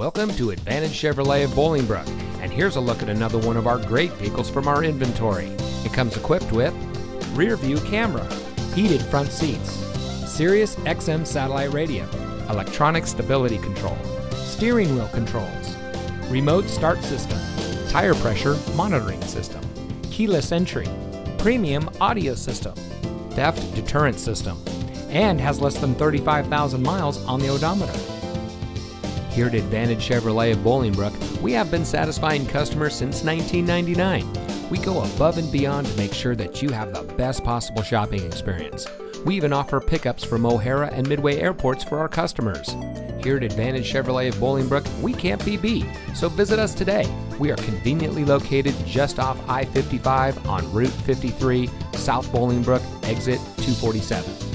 Welcome to Advantage Chevrolet of Bolingbrook, and here's a look at another one of our great vehicles from our inventory. It comes equipped with rear view camera, heated front seats, Sirius XM satellite radio, electronic stability control, steering wheel controls, remote start system, tire pressure monitoring system, keyless entry, premium audio system, theft deterrent system, and has less than 35,000 miles on the odometer. Here at Advantage Chevrolet of Bolingbrook, we have been satisfying customers since 1999. We go above and beyond to make sure that you have the best possible shopping experience. We even offer pickups from O'Hare and Midway airports for our customers. Here at Advantage Chevrolet of Bolingbrook, we can't be beat, so visit us today. We are conveniently located just off I 55 on Route 53, South Bolingbrook, exit 247.